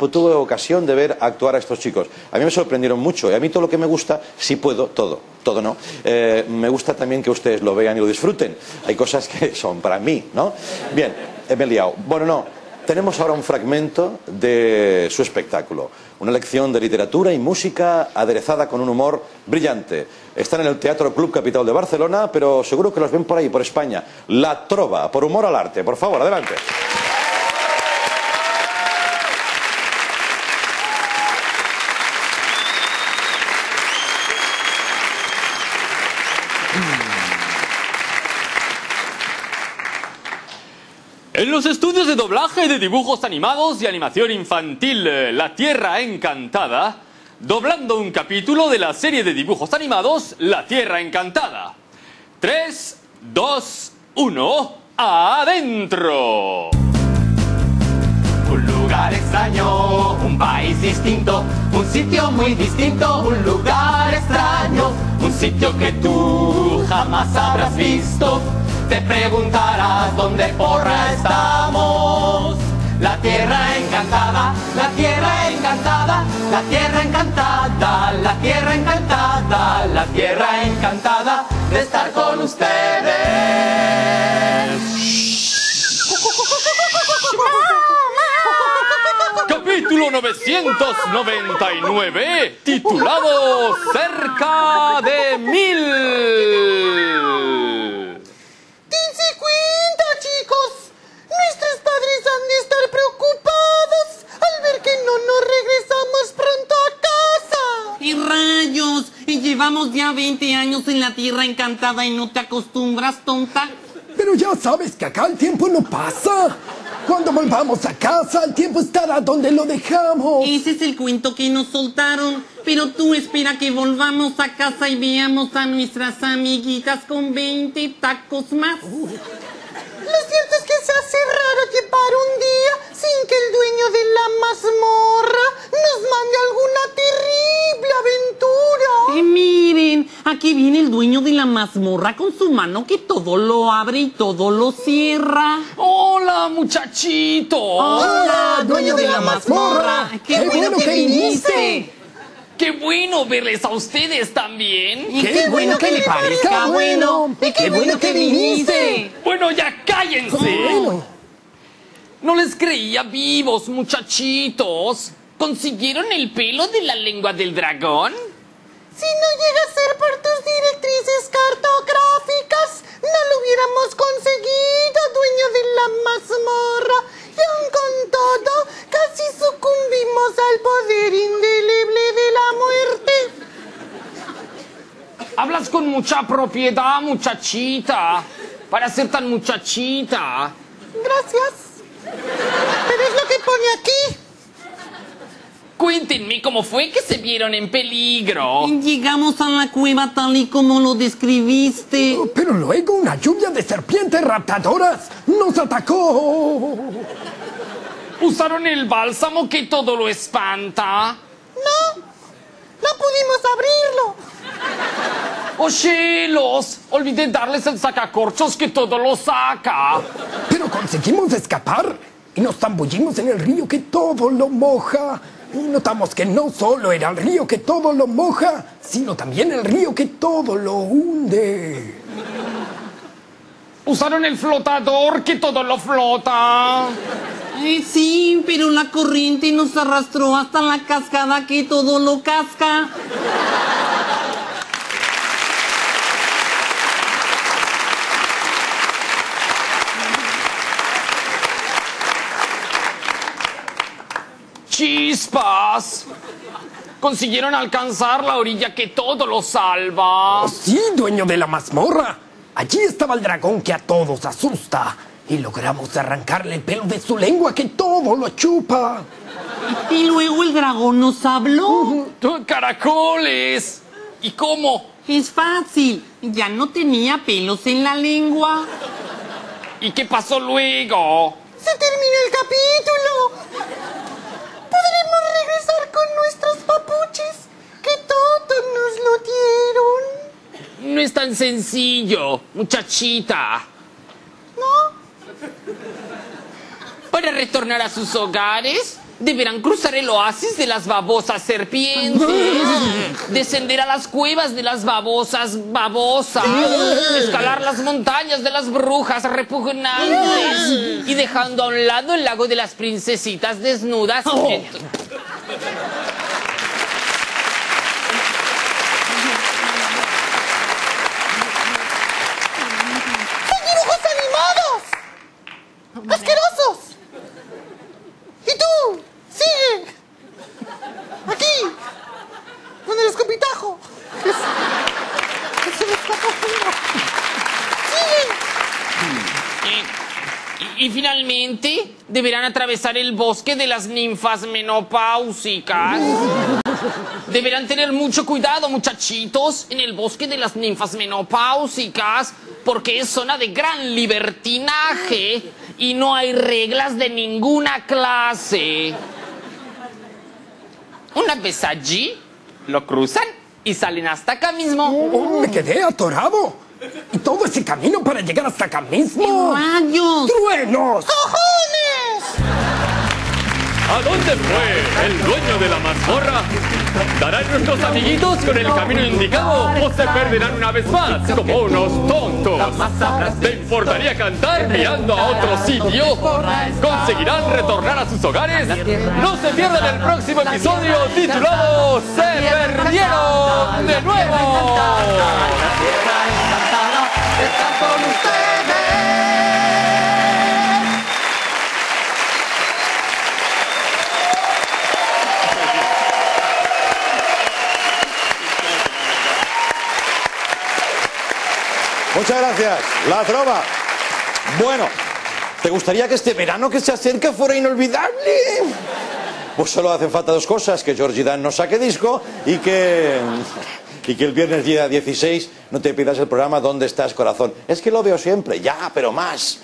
pues tuve ocasión de ver actuar a estos chicos. A mí me sorprendieron mucho y a mí todo lo que me gusta, sí puedo, todo, todo no. Eh, me gusta también que ustedes lo vean y lo disfruten. Hay cosas que son para mí, ¿no? Bien, me he liado. Bueno, no. Tenemos ahora un fragmento de su espectáculo, una lección de literatura y música aderezada con un humor brillante. Están en el Teatro Club Capital de Barcelona, pero seguro que los ven por ahí, por España. La Trova, por humor al arte. Por favor, adelante. En los estudios de doblaje de dibujos animados y animación infantil eh, La Tierra Encantada, doblando un capítulo de la serie de dibujos animados La Tierra Encantada. 3, 2, 1, adentro. Un lugar extraño, un país distinto, un sitio muy distinto, un lugar extraño, un sitio que tú jamás habrás visto. Te preguntarás dónde porra estamos. La tierra encantada, la tierra encantada, la tierra encantada, la tierra encantada, la tierra encantada de estar con ustedes. Capítulo 999, titulado Cerca de Mil. ¡Dense cuenta, chicos! Nuestros padres han de estar preocupados al ver que no nos regresamos pronto a casa. ¡Y rayos! Y llevamos ya 20 años en la Tierra Encantada y no te acostumbras, tonta. Pero ya sabes que acá el tiempo no pasa. Cuando volvamos a casa, el tiempo estará donde lo dejamos. Ese es el cuento que nos soltaron. Pero tú espera que volvamos a casa y veamos a nuestras amiguitas con 20 tacos más. Lo cierto es que se hace raro llevar un día sin que el dueño de la aquí viene el dueño de la mazmorra con su mano que todo lo abre y todo lo cierra. Hola, muchachitos. Hola, dueño de la mazmorra. Qué, bueno, que viniste. Qué bueno verles a ustedes también. Y qué, bueno que le parezca bueno. Y qué bueno que viniste. Bueno, ya cállense. No les creía vivos, muchachitos. ¿Consiguieron el pelo de la lengua del dragón? Si no llega a ser por tus directrices cartográficas, no lo hubiéramos conseguido, dueño de la mazmorra. Y aun con todo, casi sucumbimos al poder indeleble de la muerte. Hablas con mucha propiedad, muchachita. Para ser tan muchachita. Gracias. Pero es lo que pone aquí. Cuéntenme cómo fue que se vieron en peligro. Llegamos a la cueva tal y como lo describiste. Pero luego una lluvia de serpientes raptadoras nos atacó. ¿Usaron el bálsamo que todo lo espanta? No, no pudimos abrirlo. ¡Oh, cielos! Olvidé darles el sacacorchos que todo lo saca. Pero conseguimos escapar y nos zambullimos en el río que todo lo moja. Y notamos que no solo era el río que todo lo moja, sino también el río que todo lo hunde. Usaron el flotador que todo lo flota. Eh, sí, pero la corriente nos arrastró hasta la cascada que todo lo casca. ¡Chispas! Consiguieron alcanzar la orilla que todo lo salva. Oh, sí, dueño de la mazmorra. Allí estaba el dragón que a todos asusta. Y logramos arrancarle el pelo de su lengua que todo lo chupa. Y luego el dragón nos habló. ¡Caracoles! ¿Y cómo? Es fácil. Ya no tenía pelos en la lengua. ¿Y qué pasó luego? Se terminó el capítulo. Podremos regresar con nuestros papuches que todos nos lo dieron. No es tan sencillo, muchachita. ¿No? Para retornar a sus hogares, Deberán cruzar el oasis de las babosas serpientes, descender a las cuevas de las babosas babosas, escalar las montañas de las brujas repugnantes y dejando a un lado el lago de las princesitas desnudas. Ent- ¡Son dibujos animados! ¡Asquerosos! ¿Y tú? ¡Sigue! ¡Aquí! ¡Con el escopitajo! ¡Es, es un escopitajo! ¡Sigue! Eh, Y, finalmente deberán atravesar el bosque de las ninfas menopáusicas. Deberán tener mucho cuidado, muchachitos, en el bosque de las ninfas menopáusicas, porque es zona de gran libertinaje y no hay reglas de ninguna clase. Una vez allí, lo cruzan y salen hasta acá mismo. Oh, me quedé atorado. Y todo ese camino para llegar hasta acá mismo. ¡Rayos! ¡Truenos! ¡Cojones! ¿A dónde fue el dueño de la mazmorra? ¿Darán nuestros amiguitos con el camino indicado o se perderán una vez más como unos tontos? ¿Te importaría cantar mirando a otro sitio? ¿Conseguirán retornar a sus hogares? No se pierdan el próximo episodio titulado Se perdieron de nuevo. La tierra encantada está con ustedes. Muchas gracias. La trova. Bueno, ¿te gustaría que este verano que se acerca fuera inolvidable? Pues solo hacen falta dos cosas, que Georgie Dan no saque disco y que... Y que el viernes día 16 no te pidas el programa ¿Dónde estás, corazón? Es que lo veo siempre, ya, pero más.